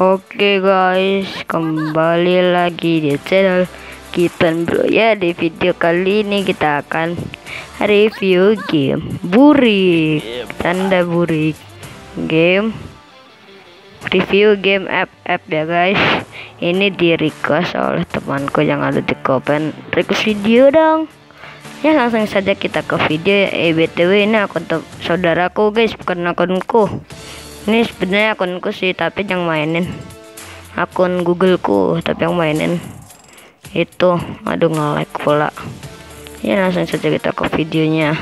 Oke guys, kembali lagi di channel Kitan Bro ya. Di video kali ini kita akan review game Burik, tanda Burik, game review game FF ya guys. Ini di request oleh temanku yang ada di komen request video dong. Ya langsung saja kita ke video ya. Eh btw ini akun saudaraku guys, bukan akunku ini sebenarnya akunku sih tapi yang mainin. Akun googleku tapi yang mainin. Itu aduh nge-like pula. Ya langsung saja kita ke videonya.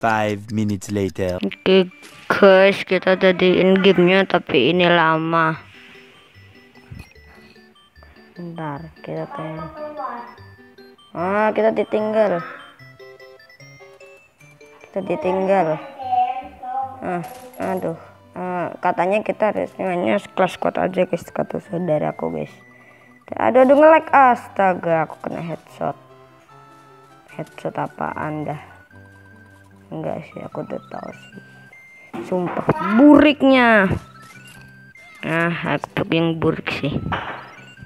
Five minutes later. oke okay, guys kita jadi in gamenya tapi ini lama. Bentar kita tanya. Ah kita ditinggal. Kita ditinggal ah aduh. Uh, katanya kita harus nyanyi kelas squad aja guys kata saudaraku guys. Aduh aduh nge-like astaga aku kena headshot. Headshot apa anda enggak sih aku udah tahu sih. Sumpah buriknya. Ah aku yang burik sih.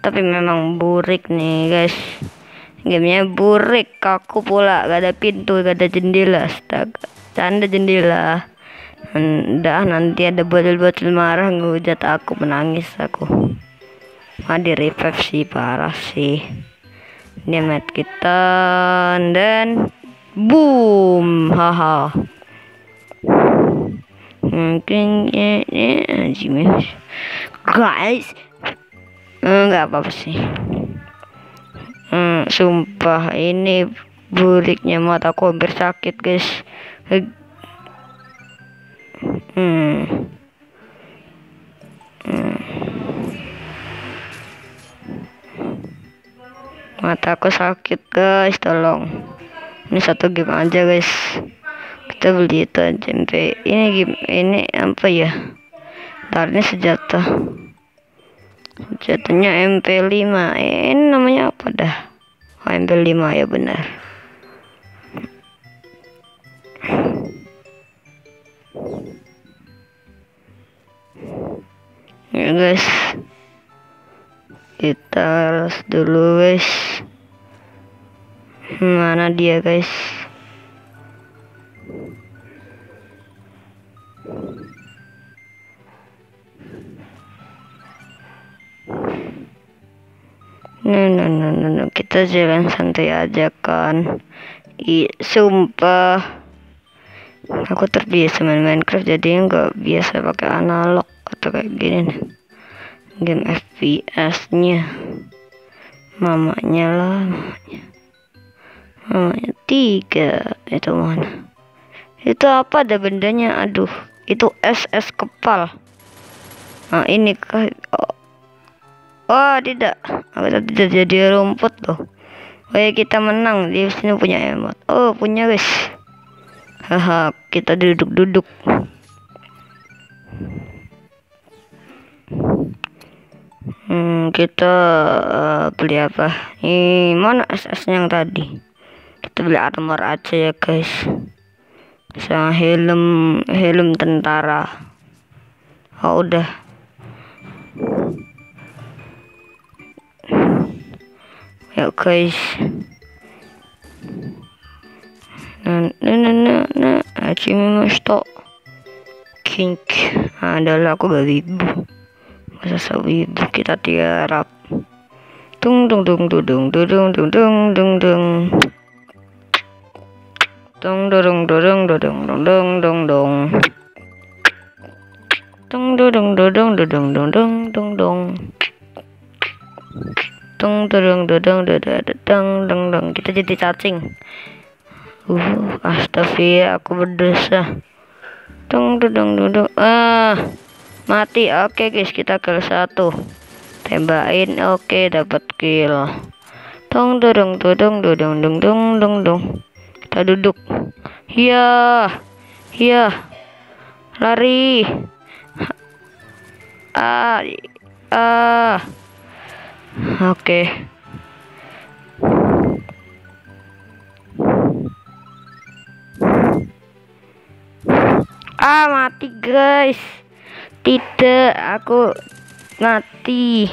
Tapi memang burik nih guys. Gamenya burik kaku pula. Gak ada pintu gak ada jendela astaga. Canda jendela Udah nanti ada botol-botol marah ngehujat aku menangis aku. Ah di revive sih parah sih. Dia mat kita dan boom haha. Mungkin ya ya guys enggak apa-apa sih. Hmm, sumpah ini buriknya mataku hampir sakit guys Hmm. Hmm. Mataku sakit guys, tolong. Ini satu game aja guys. Kita beli itu aja MP. Ini game ini apa ya? Ntar ini senjata. Senjatanya MP5. Ini namanya apa dah? Oh, MP5 ya benar. Guys kita harus dulu guys mana dia guys Nah, nah, nah, nah, nah, kita jalan santai aja kan. I, sumpah. Aku terbiasa main Minecraft jadi nggak biasa pakai analog atau kayak gini nih. Game FPS nya mamanya lah mamanya. Mamanya tiga itu mana itu apa ada bendanya? Aduh itu SS kepal. Nah ini kah oh, oh tidak. Aku tidak jadi rumput loh oh ya kita menang. Di sini punya emot. Oh punya guys haha kita duduk-duduk hmm, kita uh, beli apa? Ini mana SS yang tadi? Kita beli armor aja ya guys. Sama helm helm tentara. Oh udah. Ya guys. Nah nah nah nah nah. Aci stop kink adalah aku gak ibu masa sawibu kita tiarap tung tung tung tung tung tung tung tung tung tung tung tung dorong dorong dorong dorong dong dong tung dorong dorong dorong dorong dong dong tung dorong dorong dorong dong dong kita jadi cacing uh astagfirullah aku berdosa tung dong dong ah mati oke guys kita kill satu. Tembakin oke dapat kill. Tong dorong dodong dodong dong dong dong dong kita duduk. Iya iya. Lari. Ah ah. Oke. Ah mati guys Tidak, aku mati.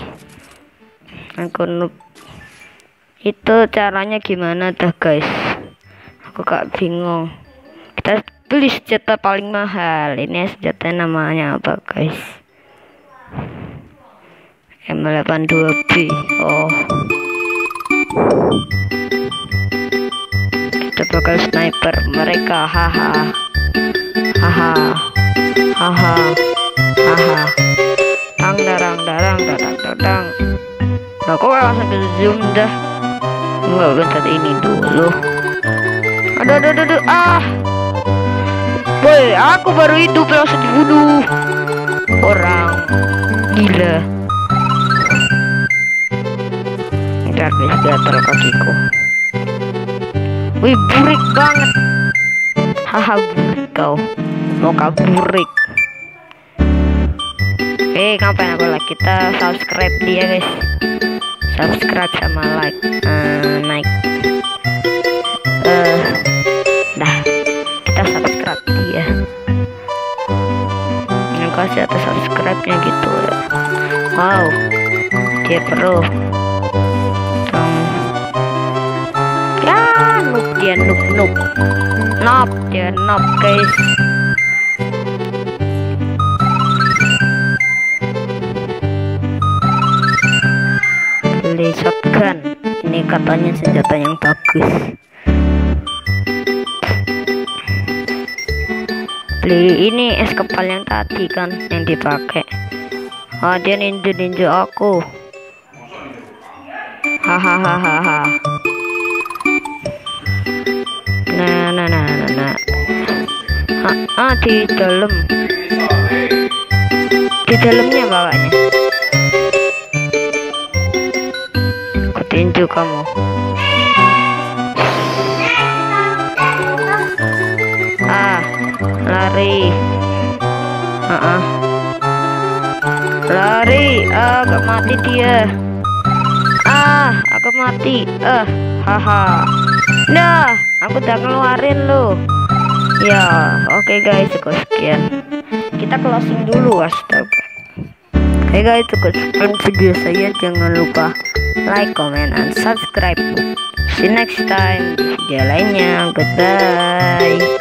Aku noob. Itu caranya gimana dah guys? Aku gak bingung. Kita beli senjata paling mahal. Ini senjata namanya apa guys? M82B. Oh. Kita bakal sniper mereka. Haha. Haha. Haha. Haha. Tang darang darang darang darang. Nah, kok langsung ke zoom dah? Enggak bentar ini dulu. Aduh, aduh, aduh, aduh. ah. Boy, aku baru hidup langsung dibunuh. Orang gila. Ntar guys, gatel kakiku. Wih, burik banget. Haha, burik kau. Mau kaburik. Eh, ngapain aku like? Kita subscribe dia, guys. Subscribe sama like. Eh, naik. Eh, dah. Kita subscribe dia. Yang kasih atas subscribe-nya gitu. Wow. Dia. Tong. Ya, noob dia noob noob. Noob dia noob, guys. Beli shotgun ini katanya senjata yang bagus. Beli ini es kepal yang tadi kan yang dipakai. Oh dia ninja ninja aku. Hahaha. Nah nah nah nah nah. Ah, ah di dalam. Di dalamnya bawahnya tinju kamu. Ah lari. Ah ah. lari. Ah gak mati dia. Ah aku mati. Ah haha. Nah aku udah ngeluarin lo ya oke guys cukup sekian. Kita closing dulu astaga. Oke guys cukup sekian video saya. Jangan lupa like comment and subscribe. See you next time. Di goodbye